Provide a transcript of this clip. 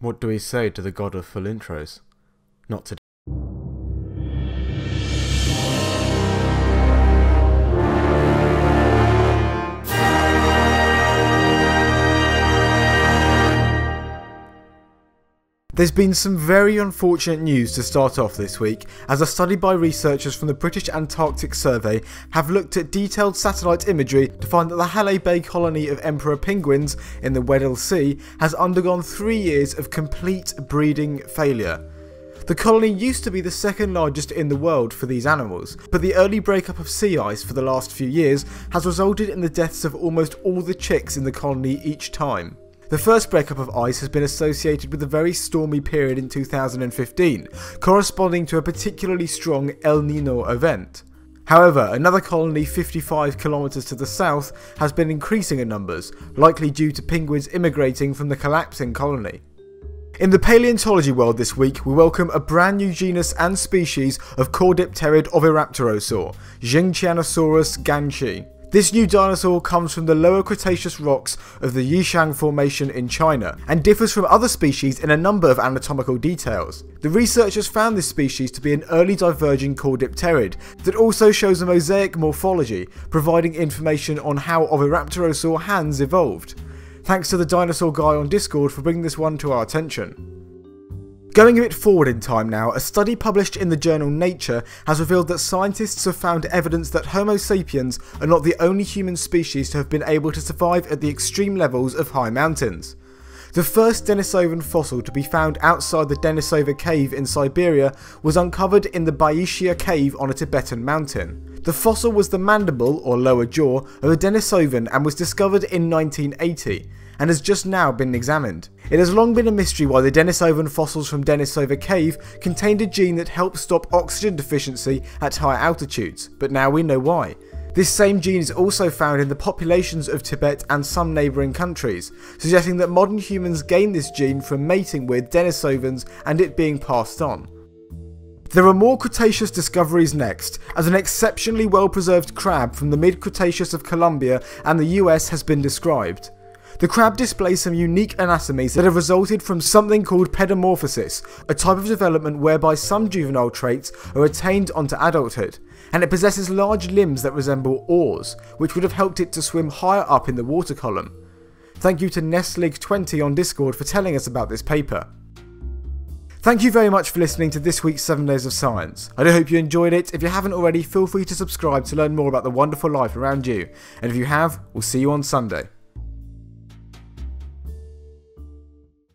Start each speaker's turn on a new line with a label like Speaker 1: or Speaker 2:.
Speaker 1: What do we say to the god of full intros? Not today. There's been some very unfortunate news to start off this week, as a study by researchers from the British Antarctic Survey have looked at detailed satellite imagery to find that the Halley Bay colony of emperor penguins in the Weddell Sea has undergone three years of complete breeding failure. The colony used to be the second largest in the world for these animals, but the early breakup of sea ice for the last few years has resulted in the deaths of almost all the chicks in the colony each time. The first breakup of ice has been associated with a very stormy period in 2015, corresponding to a particularly strong El Nino event. However, another colony 55 kilometres to the south has been increasing in numbers, likely due to penguins immigrating from the collapsing colony. In the paleontology world this week, we welcome a brand new genus and species of caudipterid oviraptorosaur, Xingtianosaurus ganqi. This new dinosaur comes from the lower Cretaceous rocks of the Yixian Formation in China and differs from other species in a number of anatomical details. The researchers found this species to be an early diverging caudipterid that also shows a mosaic morphology, providing information on how Oviraptorosaur hands evolved. Thanks to the dinosaur guy on Discord for bringing this one to our attention. Going a bit forward in time now, a study published in the journal Nature has revealed that scientists have found evidence that Homo sapiens are not the only human species to have been able to survive at the extreme levels of high mountains. The first Denisovan fossil to be found outside the Denisova cave in Siberia was uncovered in the Baishiya cave on a Tibetan mountain. The fossil was the mandible, or lower jaw, of a Denisovan and was discovered in 1980 and has just now been examined. It has long been a mystery why the Denisovan fossils from Denisova Cave contained a gene that helps stop oxygen deficiency at high altitudes, but now we know why. This same gene is also found in the populations of Tibet and some neighbouring countries, suggesting that modern humans gained this gene from mating with Denisovans and it being passed on. There are more Cretaceous discoveries next, as an exceptionally well preserved crab from the mid Cretaceous of Colombia and the US has been described. The crab displays some unique anatomies that have resulted from something called pedomorphosis, a type of development whereby some juvenile traits are attained onto adulthood, and it possesses large limbs that resemble oars, which would have helped it to swim higher up in the water column. Thank you to Nestlig20 on Discord for telling us about this paper. Thank you very much for listening to this week's 7 Days of Science. I do hope you enjoyed it. If you haven't already, feel free to subscribe to learn more about the wonderful life around you. And if you have, we'll see you on Sunday.